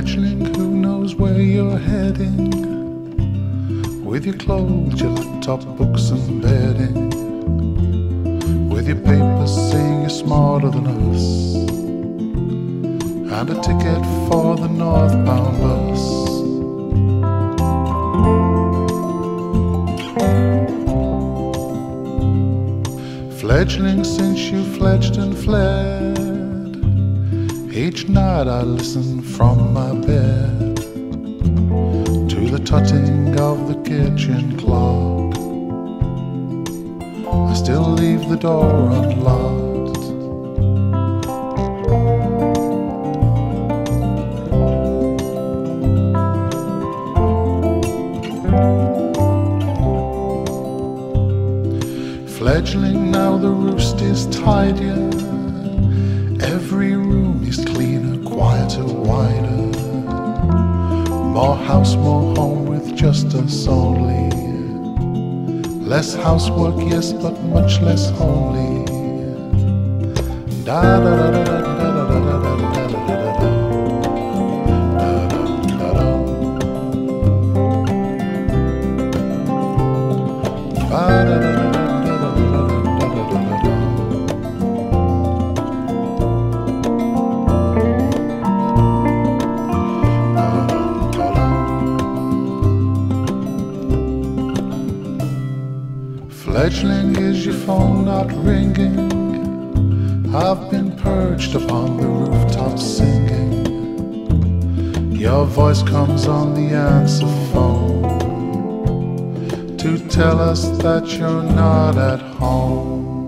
Fledgling, who knows where you're heading? With your clothes, your laptop, books, and bedding. With your papers saying you're smarter than us. And a ticket for the northbound bus. Fledgling, since you fledged and fled. Each night I listen from my bed to the tutting of the kitchen clock. I still leave the door unlocked. Fledgling, now the roost is tidier. More house, more home with just us only. Less housework, yes, but much less homely. Da da da da da Fledgling, is your phone not ringing? I've been perched upon the rooftop singing. Your voice comes on the answer phone to tell us that you're not at home.